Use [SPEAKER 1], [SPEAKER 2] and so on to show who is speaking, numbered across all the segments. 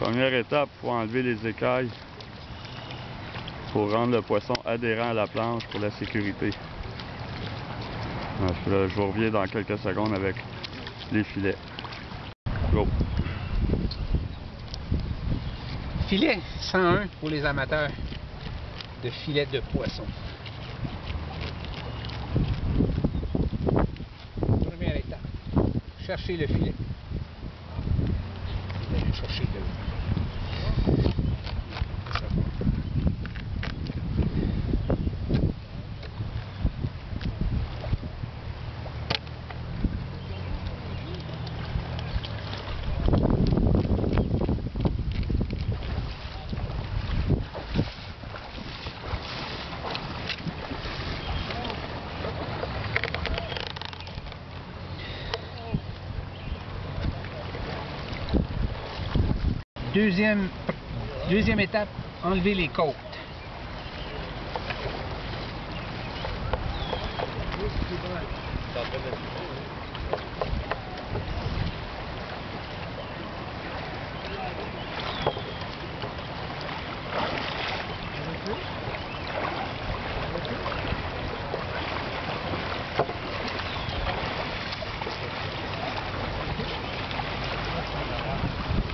[SPEAKER 1] Première étape, faut enlever les écailles pour rendre le poisson adhérent à la planche pour la sécurité. je vous reviens dans quelques secondes avec les filets. Go!
[SPEAKER 2] Filet 101 pour les amateurs de filets de poisson. Première étape, chercher le filet. Chercher Deuxième, deuxième étape, enlever les côtes.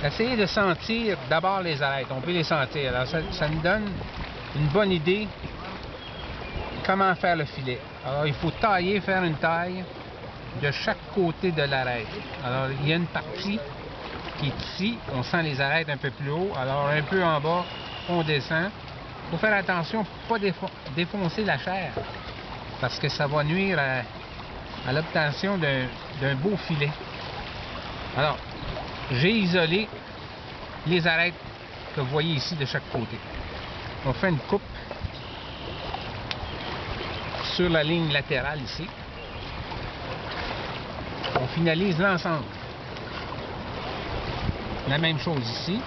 [SPEAKER 2] Essayez de sentir d'abord les arêtes. On peut les sentir. Alors, ça, nous donne une bonne idée comment faire le filet. Alors, il faut tailler, faire une taille de chaque côté de l'arête. Alors, il y a une partie qui est ici. On sent les arêtes un peu plus haut. Alors, un peu en bas, on descend. Il faut faire attention pour ne pas défoncer la chair parce que ça va nuire à l'obtention d'un beau filet. Alors, j'ai isolé les arêtes que vous voyez ici de chaque côté. On fait une coupe sur la ligne latérale ici. On finalise l'ensemble. La même chose ici.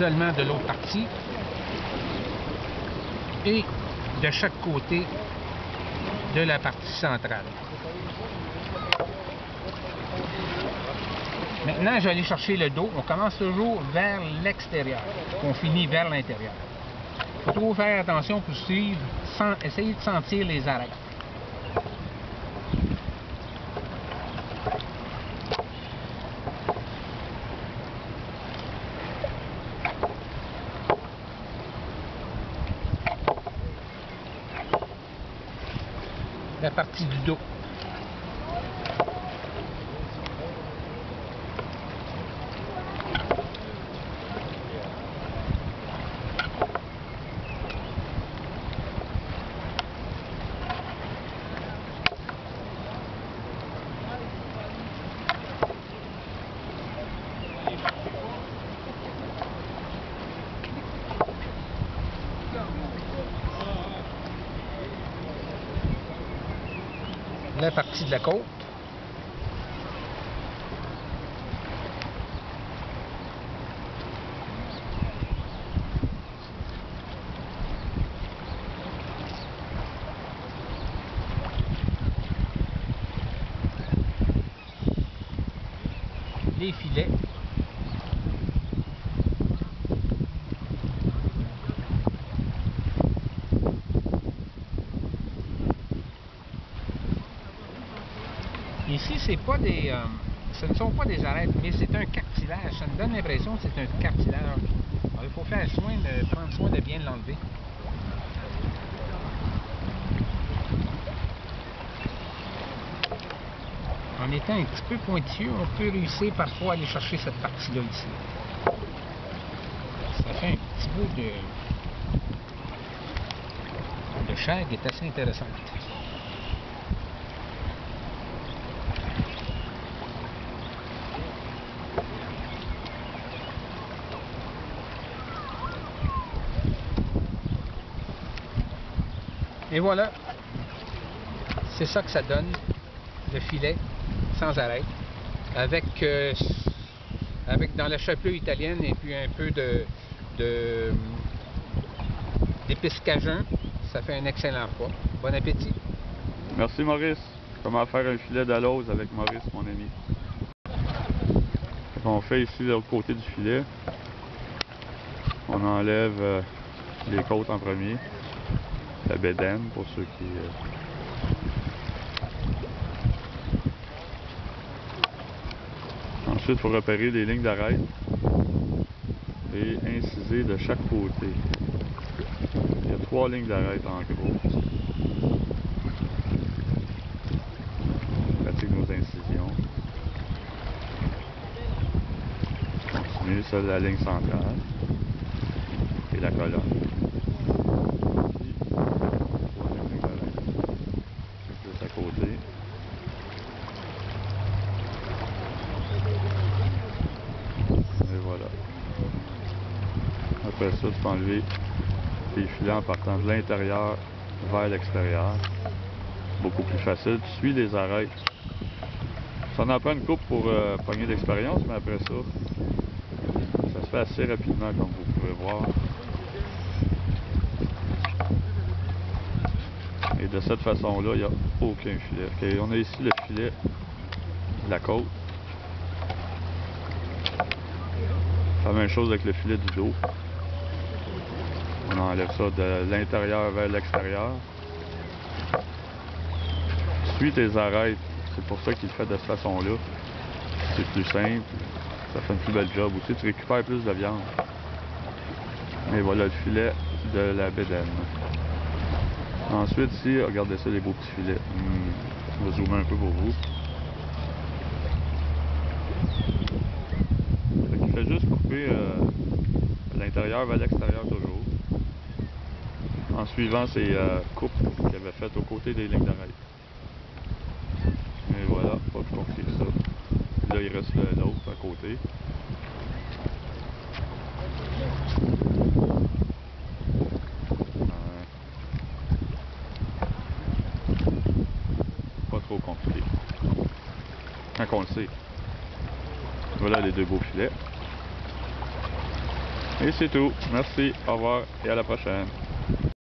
[SPEAKER 2] De l'autre partie et de chaque côté de la partie centrale. Maintenant, je vais aller chercher le dos. On commence toujours vers l'extérieur. On finit vers l'intérieur. Il faut toujours faire attention pour suivre, essayer de sentir les arêtes. La partie du dos. Partie de la côte. Les filets. Ici, euh, ce ne sont pas des arêtes, mais c'est un cartilage. Ça me donne l'impression que c'est un cartilage. Il faut faire soin de prendre soin de bien l'enlever. En étant un petit peu pointilleux, on peut réussir parfois à aller chercher cette partie-là ici. Ça fait un petit bout de, de chair qui est assez intéressante. Et voilà, c'est ça que ça donne, le filet sans arrêt, avec, euh, avec dans la chapelure italienne et puis un peu de, de d'épices. Ça fait un excellent repas. Bon appétit.
[SPEAKER 1] Merci Maurice. Comment faire un filet d'alose avec Maurice, mon ami? On fait ici l'autre côté du filet. On enlève euh, les côtes en premier. La pour ceux qui... Euh, Ensuite, il faut repérer les lignes d'arrêt et inciser de chaque côté. Il y a trois lignes d'arrêt en gros. On nos incisions. Continue, ça la ligne centrale et la colonne. Juste à côté. Après ça, tu peux enlever tes filets en partant de l'intérieur vers l'extérieur. Beaucoup plus facile. Tu suis les arêtes. Ça en prend une coupe pour euh, pogner l'expérience, mais après ça, ça se fait assez rapidement, comme vous pouvez voir. Et de cette façon-là, il n'y a aucun filet. on a ici le filet de la côte. La même chose avec le filet du dos. On enlève ça de l'intérieur vers l'extérieur. Suis tes arêtes. C'est pour ça qu'il fait de cette façon-là. C'est plus simple. Ça fait une plus belle job aussi. Tu récupères plus de viande. Et voilà le filet de la bédaine. Ensuite, ici, regardez ça, les beaux petits filets. Hmm. Je vais zoomer un peu pour vous. Il fait juste couper euh, l'intérieur vers l'extérieur toujours en suivant ces euh, coupes qu'il avait faites aux côtés des lignes d'arrêt. Et voilà, pas plus compliqué que ça. Là, il reste l'autre à côté. Pas trop compliqué. Quand on le sait. Voilà les deux beaux filets. Et c'est tout. Merci, au revoir et à la prochaine.